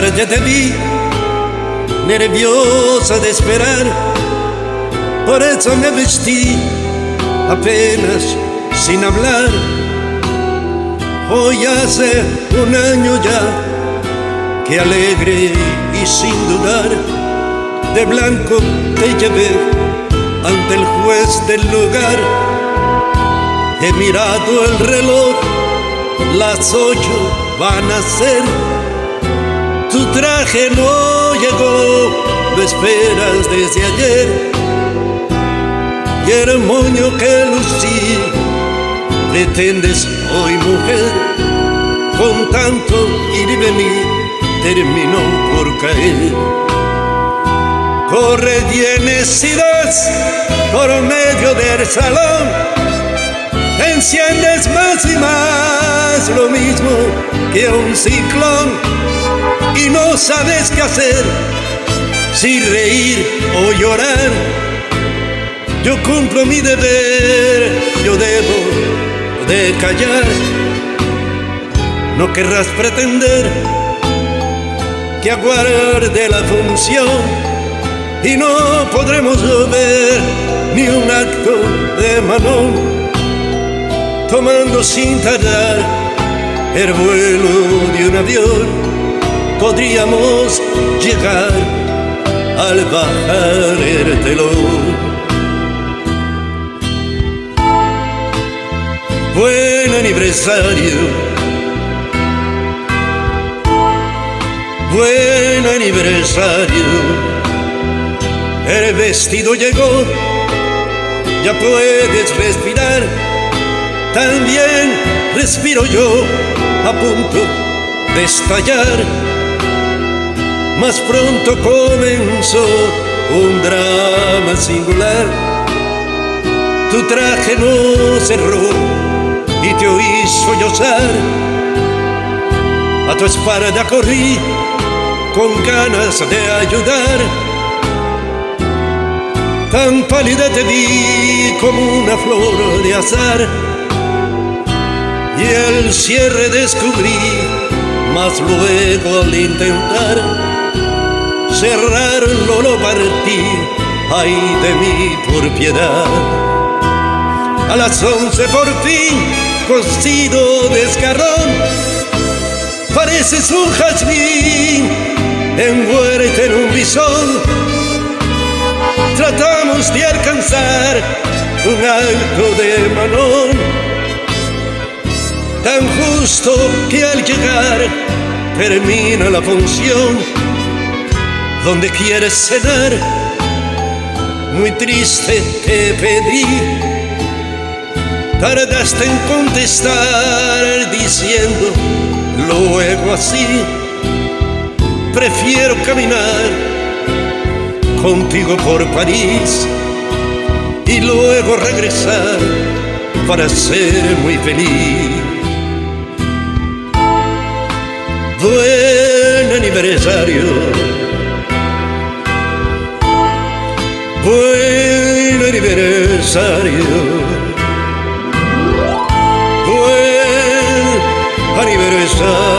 Tarde te vi nerviosa de esperar, por eso me vestí apenas sin hablar. Hoy hace un año ya que alegre y sin dudar de blanco te llevé ante el juez del lugar. He mirado el reloj, las ocho van a ser. Tu traje no llegó, lo esperas desde ayer. Y el moño que lucí, pretendes hoy mujer, con tanto ir y venir, terminó por caer. Corre tienes y por medio del salón, enciendes más y más lo mismo que un ciclón y no sabes qué hacer, si reír o llorar. Yo cumplo mi deber, yo debo de callar. No querrás pretender que aguarde la función y no podremos ver ni un acto de mano tomando sin tardar el vuelo de un avión podríamos llegar al bajar el telón buen aniversario buen aniversario el vestido llegó, ya puedes respirar. También respiro yo a punto de estallar. Más pronto comenzó un drama singular. Tu traje no cerró y te hizo llorar. A tu espalda corrí con ganas de ayudar tan pálida te vi como una flor de azar y el cierre descubrí, mas luego al intentar cerrarlo lo partí, ay de mí por piedad. A las once por fin, cocido desgarrón, pareces un jazmín envuelto en un bisón. Tratamos de alcanzar un alto de manón, tan justo que al llegar termina la función, donde quieres cenar, muy triste te pedí, tardaste en contestar diciendo luego así, prefiero caminar contigo por París y luego regresar para ser muy feliz. Buen aniversario, aniversario, buen aniversario.